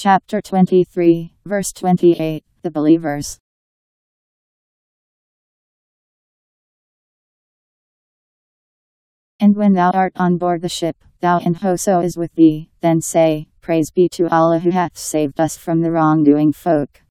Chapter 23, verse 28 The Believers. And when thou art on board the ship, thou and whoso is with thee, then say, Praise be to Allah who hath saved us from the wrongdoing folk.